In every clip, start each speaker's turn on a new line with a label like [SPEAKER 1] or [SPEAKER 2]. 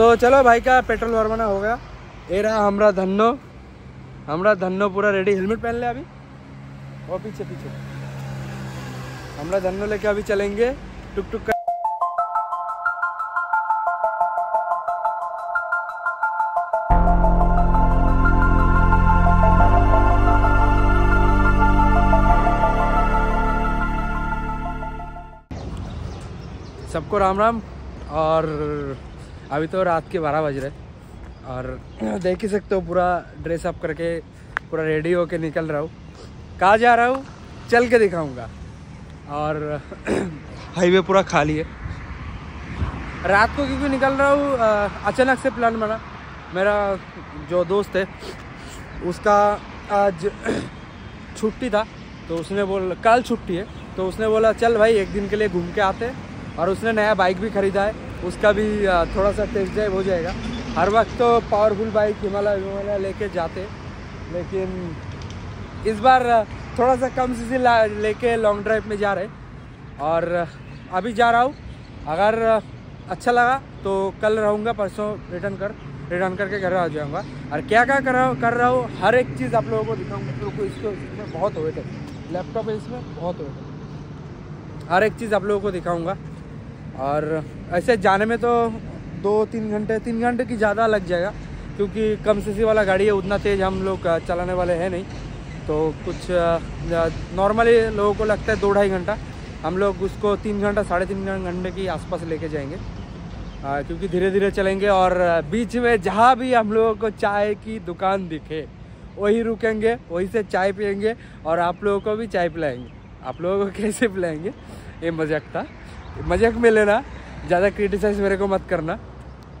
[SPEAKER 1] तो चलो भाई का पेट्रोल भरवाना हो गया। ये रहा हमारा धन्नो। हमारा धन्नो पूरा रेडी हेलमेट पहन ले अभी। और पीछे पीछे। हमारा धन्नो लेके अभी चलेंगे। टुक टुक कर सबको राम राम और अभी तो रात के बारह बज रहे और देख ही सकते हो, पूरा ड्रेस अप करके, पूरा रेडी होके निकल रहा हूँ। कहाँ जा रहा हूँ? चल के दिखाऊँगा। और हाईवे पूरा खाली है। रात को क्योंकि निकल रहा हूँ अचानक से प्लान बना। मेरा जो दोस्त है, उसका आज छुट्टी था तो उसने बोल, कल छुट्टी है तो उसने बोला, चल भाई, एक दिन के लिए घूम के आते और उसने नया बाइक भी खरीदा है। उसका भी थोड़ा सा टेस्ट ड्राइव हो जाएगा। हर वक्त तो पावरफुल बाइक हिमालय हिमालय लेके जाते, लेकिन इस बार थोड़ा सा कम सी लेके लॉन्ग ड्राइव में जा रहे। और अभी जा रहा हूँ। अगर अच्छा लगा तो कल रहूँगा, परसों रिटर्न कर रिटर्न करके घर आ जाऊँगा। और क्या क्या कर रहा हूँ, कर रहा हूँ, हर एक चीज़ आप लोगों को दिखाऊँगा। रुको इसको इसमें बहुत हुए थे लैपटॉप है इसमें, बहुत हुए थे हर एक चीज़ आप लोगों को दिखाऊँगा। और ऐसे जाने में तो दो तीन घंटे तीन घंटे की ज़्यादा लग जाएगा क्योंकि कम सीसी वाला गाड़ी है उतना तेज़ हम लोग चलाने वाले हैं नहीं। तो कुछ नॉर्मली लोगों को लगता है दो ढाई घंटा हम लोग उसको तीन घंटा साढ़े तीन घंटे की आसपास लेके जाएँगे। आ, क्योंकि धीरे धीरे चलेंगे और बीच में जहाँ भी हम लोगों को चाय की दुकान दिखे वही रुकेंगे वहीं से चाय पियेंगे और आप लोगों को भी चाय पिलाएँगे। आप लोगों को कैसे पिलाएँगे? ये मज़ाक था। मज़ाक में लेना, ज़्यादा क्रिटिसाइज मेरे को मत करना।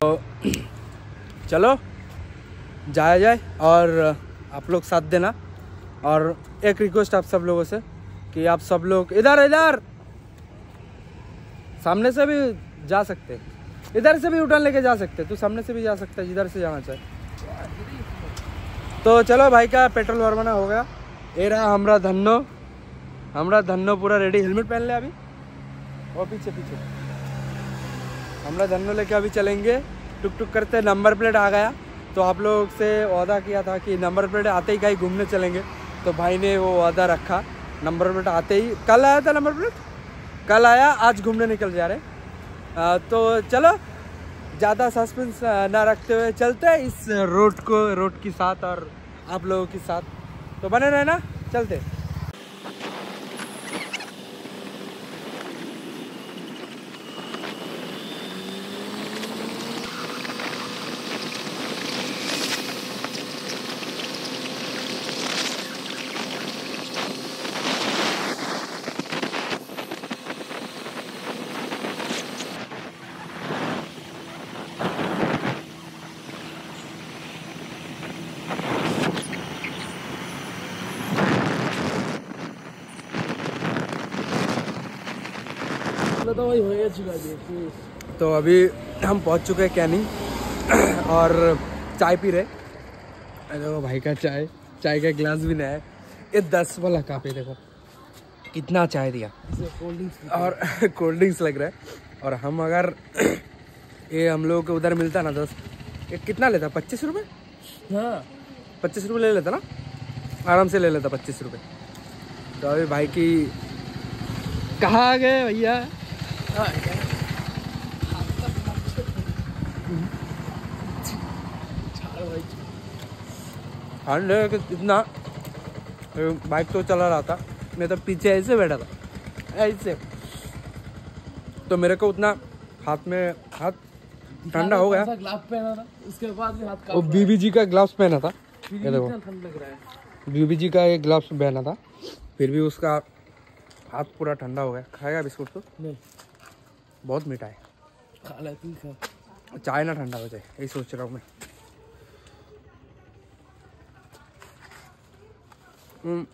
[SPEAKER 1] तो चलो, जाया जाए और आप लोग साथ देना। और एक रिक्वेस्ट आप सब लोगों से, कि आप सब लोग इधर इधर! सामने से भी जा सकते। इधर से भी उठान लेके जा सकते। तू सामने से भी जा सकता है, जिधर से जाना चाहे। तो चलो भाई का पेट्रोल भरवाना हो गया। ए रहा हमारा धन्नो। हमारा धन्नो पूरा रेडी हेलमेट पहन ले अभी। और पीछे पीछे। हमारा धन्नो लेके अभी चलेंगे। टुक टुक करते नंबर प्लेट आ गया। तो आप लोग से वादा किया था कि नंबर प्लेट आते ही कहीं घूमने चलेंगे। तो भाई ने वो वादा रखा। नंबर प्लेट आते ही कल आया था नंबर प्लेट? कल आया आज घूमने निकल जा रहे। आ, तो चलो ज़्यादा सस्पेंस ना रखते हुए चलते हैं इस रोड को रोड के साथ और आप लोगों के साथ। तो बने रहना चलते। तो अभी हम पहुँच चुके हैं कैनिंग और चाय पी रहे देखो भाई का चाय चाय का गिलास भी नया है। ये दस वाला है देखो। कितना चाय दिया। और कोल्ड ड्रिंक्स लग रहा है। और हम अगर ये हम लोगों को उधर मिलता ना दस ये कितना लेता? पच्चीस रुपये
[SPEAKER 2] हाँ।
[SPEAKER 1] पच्चीस रुपये ले लेता ना? आराम से ले लेता पच्चीस रुपये तो अभी भाई की कहाँ गए भैया? ठंड है इतना बाइक तो चला रहा था। मैं तो पीछे ऐसे बैठा था ऐसे। तो मेरे को उतना हाथ में हाथ ठंडा हो गया।
[SPEAKER 2] ग्लास पहना था? उसके बाद भी हाथ
[SPEAKER 1] वो बीबी जी का ग्लव्स पहना था। ये देखो।
[SPEAKER 2] ठंड लग रहा है।
[SPEAKER 1] बीबी जी का एक ग्लव्स पहना था फिर भी उसका हाथ पूरा ठंडा हो गया। खाएगा बिस्कुट तो?
[SPEAKER 2] नहीं।
[SPEAKER 1] बहुत मीठा है।
[SPEAKER 2] खा लेती खा।
[SPEAKER 1] चाय ना ठंडा हो जाए यही सोच रहा हूँ मैं। हम्म,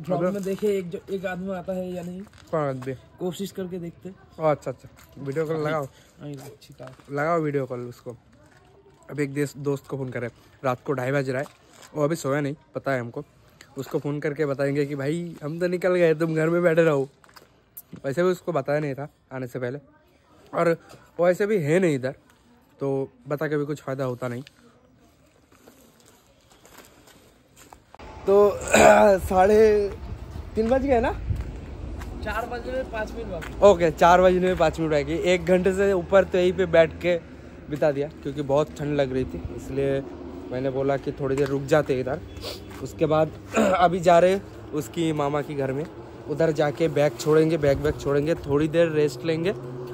[SPEAKER 2] ड्रॉप में देखे एक जो एक आदमी आता है या नहीं
[SPEAKER 1] आदमी?
[SPEAKER 2] कोशिश करके देखते।
[SPEAKER 1] अच्छा अच्छा। वीडियो कॉल लगाओ।
[SPEAKER 2] आई अच्छी
[SPEAKER 1] लगाओ वीडियो कॉल उसको। अभी एक देश दोस्त को फ़ोन करे रात को ढाई बज रहा है। वो अभी सोया नहीं पता है हमको। उसको फ़ोन करके बताएँगे कि भाई हम तो निकल गए तुम घर में बैठे रहो। वैसे भी उसको बताया नहीं था आने से पहले। और वो ऐसे भी है नहीं इधर तो बता के भी कुछ फ़ायदा होता नहीं। तो साढ़े तीन बज गए ना?
[SPEAKER 2] चार बजे में पाँच मिनट बाकी।
[SPEAKER 1] ओके चार बजने में पाँच मिनट रहेगी एक घंटे से ऊपर तो यहीं पे बैठ के बिता दिया क्योंकि बहुत ठंड लग रही थी इसलिए मैंने बोला कि थोड़ी देर रुक जाते इधर। उसके बाद अभी जा रहे उसकी मामा के घर में। उधर जाके बैग छोड़ेंगे, बैग बैग छोड़ेंगे, थोड़ी देर रेस्ट लेंगे।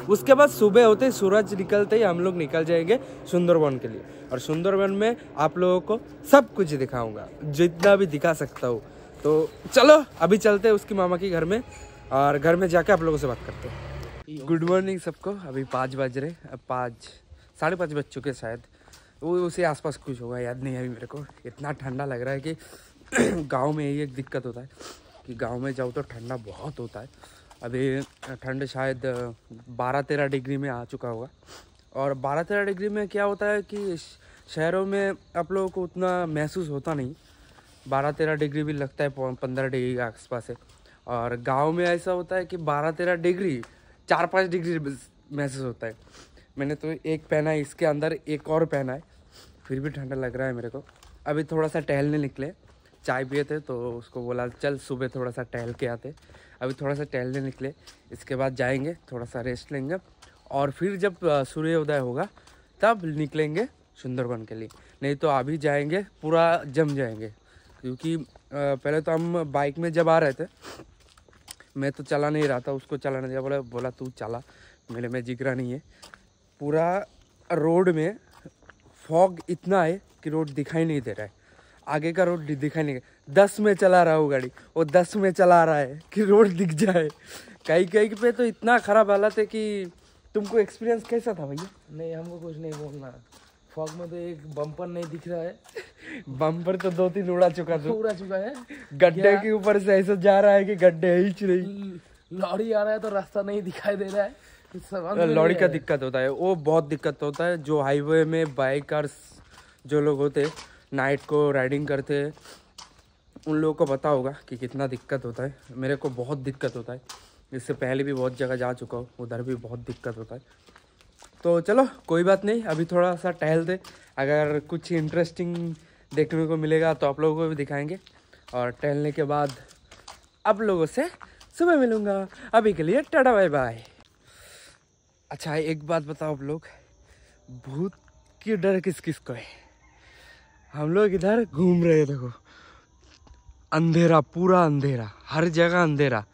[SPEAKER 1] उसके बाद सुबह होते ही सूरज निकलते ही हम लोग निकल जाएँगे सुंदरवन के लिए। और सुंदरवन में आप लोगों को सब कुछ दिखाऊँगा, जितना भी दिखा सकता हूँ। तो चलो, अभी चलते हैं उसकी मामा के घर में और घर में जाके आप लोगों से बात करते हैं। गुड मॉर्निंग सबको, अभी पाँच बज रहे अब पाँच, साढ़े पाँच बज चुके शायद। वो उसी आसपास कुछ होगा, याद नहीं अभी मेरे को। इतना ठंडा लग रहा है कि गाँव में यही एक दिक्कत होता है कि गाँव में जाओ तो ठंडा बहुत होता है। अभी ठंड शायद बारह तेरह डिग्री में आ चुका होगा। और बारह तेरह डिग्री में क्या होता है कि शहरों में आप लोगों को उतना महसूस होता नहीं। बारह तेरह डिग्री भी लगता है पंद्रह डिग्री के आसपास है। और गाँव में ऐसा होता है कि बारह तेरह डिग्री, चार पाँच डिग्री महसूस होता है। मैंने तो एक पहना है, इसके अंदर एक और पहना है, फिर भी ठंडा लग रहा है मेरे को। अभी थोड़ा सा टहलने निकले। चाय पिए थे तो उसको बोला, चल, सुबह थोड़ा सा टहल के आते। अभी थोड़ा सा टहलने निकले, इसके बाद जाएँगे थोड़ा सा रेस्ट लेंगे, और फिर जब सूर्योदय होगा, तब निकलेंगे सुंदरबन के लिए। नहीं तो अभी जाएँगे, पूरा जम जाएँगे, क्योंकि पहले तो हम बाइक में जब आ रहे थे, मैं तो चला नहीं रहा था, उसको चलाने दिया बोला बोला, तू चला, मेरे में जिगरा नहीं है। पूरा रोड में फॉग इतना है कि रोड दिखाई नहीं दे रहा है। आगे का रोड दिखाई नहीं दस में चला रहा हूँ गाड़ी। वो दस में चला रहा है कि रोड दिख जाए। कहीं कहीं पे तो इतना खराब हालत है कि तुमको एक्सपीरियंस कैसा था भैया?
[SPEAKER 2] नहीं हमको कुछ नहीं बोलना। फॉग में तो एक बम्पर नहीं दिख रहा है।
[SPEAKER 1] बम्पर तो दो तीन उड़ा चुका था।
[SPEAKER 2] उड़ा चुका है।
[SPEAKER 1] गड्ढे के ऊपर से ऐसा जा रहा है कि गड्ढे ही नहीं
[SPEAKER 2] लॉरी आ रहा है तो रास्ता नहीं दिखाई दे रहा है।
[SPEAKER 1] लॉरी का दिक्कत होता है। वो बहुत दिक्कत होता है। जो हाईवे में बाइकर्स जो लोग होते नाइट को राइडिंग करते उन लोगों को पता होगा कि कितना दिक्कत होता है। मेरे को बहुत दिक्कत होता है। इससे पहले भी बहुत जगह जा चुका हूँ, उधर भी बहुत दिक्कत होता है। तो चलो, कोई बात नहीं, अभी थोड़ा सा टहल दे। अगर कुछ इंटरेस्टिंग देखने को मिलेगा तो आप लोगों को भी दिखाएँगे। और टहलने के बाद आप लोगों से सुबह मिलूँगा। अभी के लिए टाटा, बाय बाय। अच्छा एक बात बताओ आप लोग। भूत की डर किस किस को है? हम लोग इधर घूम रहे देखो। अंधेरा, पूरा अंधेरा, हर जगह अंधेरा।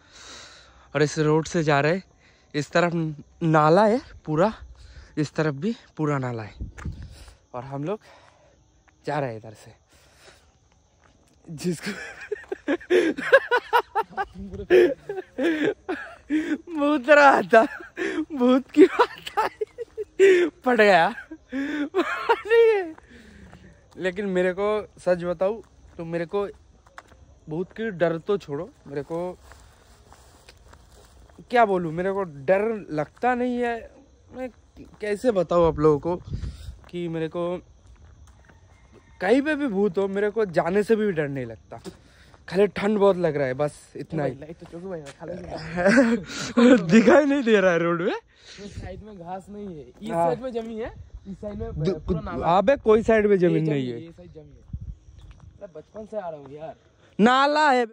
[SPEAKER 1] और इस रोड से जा रहे, इस तरफ़ नाला है पूरा, इस तरफ़ भी पूरा नाला है। और हम लोग जा रहे हैं इधर से। जिसको भूत रहा था, भूत की बात पड़ गया। नहीं है लेकिन मेरे को सच बताऊँ तो मेरे को भूत की डर तो छोड़ो। मेरे को क्या बोलूँ मेरे को डर लगता नहीं है। मैं कैसे बताऊँ आप लोगों को कि मेरे को कहीं पे भी भूत हो मेरे को जाने से भी डर नहीं लगता। खाली ठंड बहुत लग रहा है बस इतना ही।
[SPEAKER 2] तो
[SPEAKER 1] दिखाई नहीं दे रहा है रोड में।
[SPEAKER 2] साइड में घास नहीं है इस साइड में जमी है।
[SPEAKER 1] अबे कोई साइड में ज़मीन नहीं है
[SPEAKER 2] ये है। बचपन से आ रहा हूँ यार।
[SPEAKER 1] नाला है।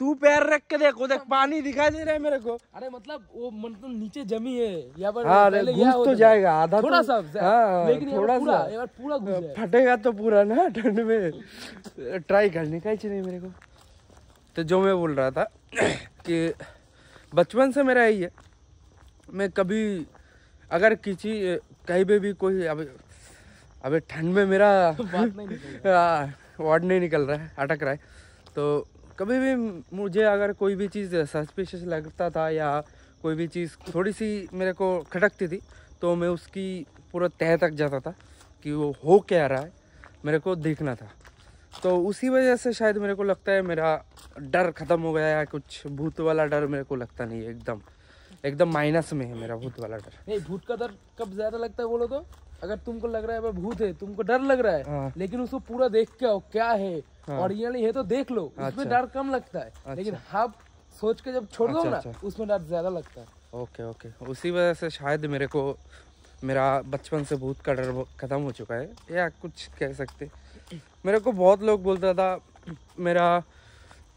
[SPEAKER 1] तू पैर रख के देखो देख पानी दिखाई दे रहा है मेरे को।
[SPEAKER 2] अरे मतलब वो मतलब नीचे जमी है यहाँ पर पहले
[SPEAKER 1] घुस तो जाएगा आधा
[SPEAKER 2] थोड़ा
[SPEAKER 1] तो,
[SPEAKER 2] सा
[SPEAKER 1] हाँ
[SPEAKER 2] लेकिन
[SPEAKER 1] थोड़ा
[SPEAKER 2] पर पूरा
[SPEAKER 1] सा
[SPEAKER 2] पूरा घुस
[SPEAKER 1] फटेगा तो पूरा ना ठंड में। ट्राई करने का ही नहीं मेरे को। तो जो मैं बोल रहा था कि बचपन से मेरा यही है। मैं कभी अगर किसी कहीं पे भी कोई अब अबे ठंड में मेरा
[SPEAKER 2] निकल
[SPEAKER 1] नहीं निकल रहा है अटक रहा है। तो कभी भी मुझे अगर कोई भी चीज़ सस्पिशियस लगता था या कोई भी चीज़ थोड़ी सी मेरे को खटकती थी तो मैं उसकी पूरा तह तक जाता था कि वो हो क्या रहा है मेरे को देखना था। तो उसी वजह से शायद मेरे को लगता है मेरा डर ख़त्म हो गया है कुछ भूत वाला डर मेरे को लगता नहीं है एकदम। एकदम माइनस में है मेरा भूत वाला डर।
[SPEAKER 2] नहीं भूत का डर कब ज़्यादा लगता है बोलो तो अगर तुमको लग रहा है भाई भूत है। तुमको डर लग रहा है
[SPEAKER 1] हाँ।
[SPEAKER 2] लेकिन उसको पूरा देख के आओ क्या है?
[SPEAKER 1] हाँ।
[SPEAKER 2] और ये नहीं है तो देख लो
[SPEAKER 1] अच्छा।
[SPEAKER 2] उसमें डर कम लगता है। लेकिन आप सोच के जब छोड़ दो
[SPEAKER 1] अच्छा,
[SPEAKER 2] ना
[SPEAKER 1] अच्छा।
[SPEAKER 2] उसमें डर ज़्यादा लगता है।
[SPEAKER 1] Okay okay. उसी वजह से शायद मेरे को मेरा बचपन से भूत का डर ख़त्म हो चुका है या कुछ कह सकते। मेरे को बहुत लोग बोलता था मेरा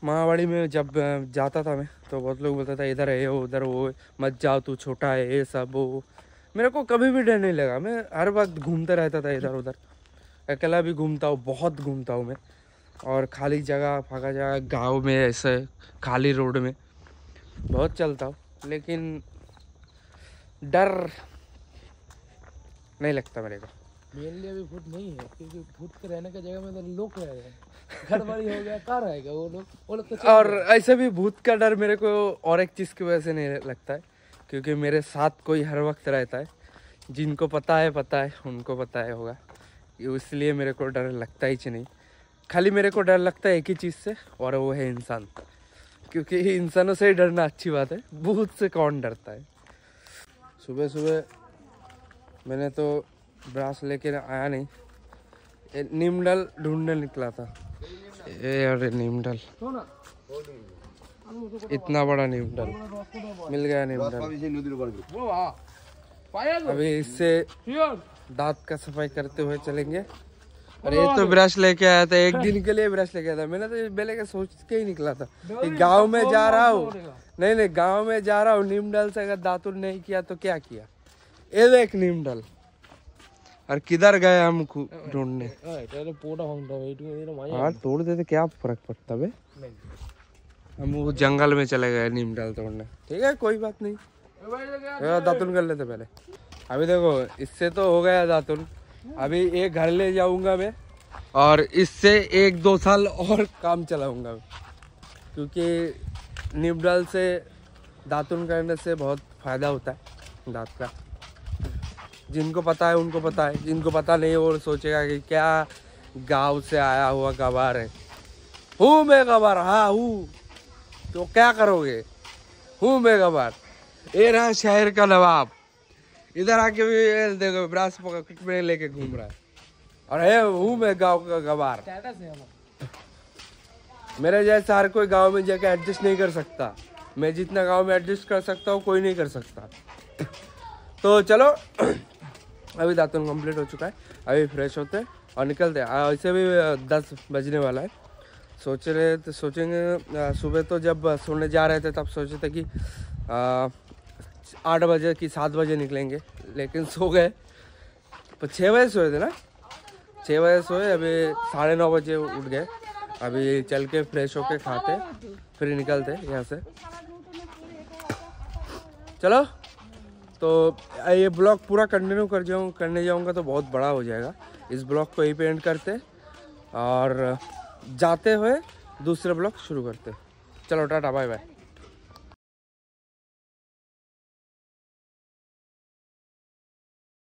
[SPEAKER 1] महावाड़ी में जब जाता था मैं तो बहुत लोग बोलता था, इधर है, उधर वो, मत जाओ तू, छोटा है, ये सब, वो। मेरे को कभी भी डर नहीं लगा। मैं हर वक्त घूमता रहता था इधर उधर। अकेला भी घूमता हूँ, बहुत घूमता हूँ मैं। और खाली जगह, फाका जगह, गाँव में, ऐसे, खाली रोड में, बहुत चलता हूँ। लेकिन डर नहीं लगता मेरे को।
[SPEAKER 2] मेनली अभी भूत नहीं है क्योंकि भूत के रहने का जगह में तो लोग रह रहे हैं। घर बारी हो गया कहाँ रहेगा वो लोग? वो लोग तो
[SPEAKER 1] और ऐसे भी भूत का डर मेरे को और एक चीज़ की वजह से नहीं लगता है क्योंकि मेरे साथ कोई हर वक्त रहता है। जिनको पता है पता है उनको पता है होगा। इसलिए मेरे को डर लगता ही नहीं। खाली मेरे को डर लगता है एक ही चीज़ से और वो है इंसान। क्योंकि इंसानों से ही डरना अच्छी बात है भूत से कौन डरता है? सुबह सुबह मैंने तो ब्रास लेके आया नहीं। नीमडल ढूँढने निकला था। ये अरे नीमडल। इतना बड़ा नीमडल। मिल गया नीमडल। अभी इससे. दांत का सफ़ाई करते हुए चलेंगे। और ये तो ब्रश लेके आया था, एक दिन के लिए ब्रश लेके आया था। मैंने तो पहले का सोच के ही निकला था कि गाँव में जा रहा हूँ। नहीं नहीं, गाँव में जा रहा हूँ। नीमडल से अगर दातुन नहीं किया तो क्या किया? ये देख नीमडल। और किधर गए हम ढूँढने?
[SPEAKER 2] तो
[SPEAKER 1] हाँ तोड़ देते क्या फ़र्क पड़ता है हम वो जंगल में चले गए नीम डाल तोड़ने। ठीक है कोई बात नहीं। दातुन कर लेते पहले। अभी देखो इससे तो हो गया दातुन। अभी एक घर ले जाऊँगा मैं और इससे एक दो साल और काम चलाऊँगा क्योंकि निबडल डाल से दातुन करने से बहुत फ़ायदा होता है दांत का। जिनको पता है, उनको पता है। जिनको पता नहीं, वो सोचेगा कि क्या गाँव से आया हुआ गवार है। हूँ मैं गवार हाँ हूँ। तो क्या करोगे? हूँ मैं गवार। ये रहा शहर का नवाब। इधर आके भी देखो, ब्रास पकड़ में लेके घूम रहा है। और है, हूँ मैं गाँव का गवार। मेरे जैसा हर कोई गाँव में जाके एडजस्ट नहीं कर सकता। मैं जितना गाँव में एडजस्ट कर सकता हूँ, कोई नहीं कर सकता। तो चलो अभी दातुन कंप्लीट हो चुका है। अभी फ्रेश होते और निकलते हैं। ऐसे भी दस बजने वाला है। सोच रहे थे, सोचेंगे सुबह तो जब सोने जा रहे थे तब सोचे थे कि आठ बजे कि सात बजे निकलेंगे, लेकिन सो गए। तो छः बजे सोए थे ना? छः बजे सोए, अभी साढ़े नौ बजे उठ गए। अभी चल के फ्रेश होके खाते फिर निकलते यहाँ से। चलो। तो ये ब्लॉग पूरा कंटिन्यू कर जाऊँ, करने जाऊँगा तो बहुत बड़ा हो जाएगा। इस ब्लॉग को यहीं पे एंड करते और, जाते हुए दूसरे ब्लॉग शुरू करते चलो, टाटा बाय बाय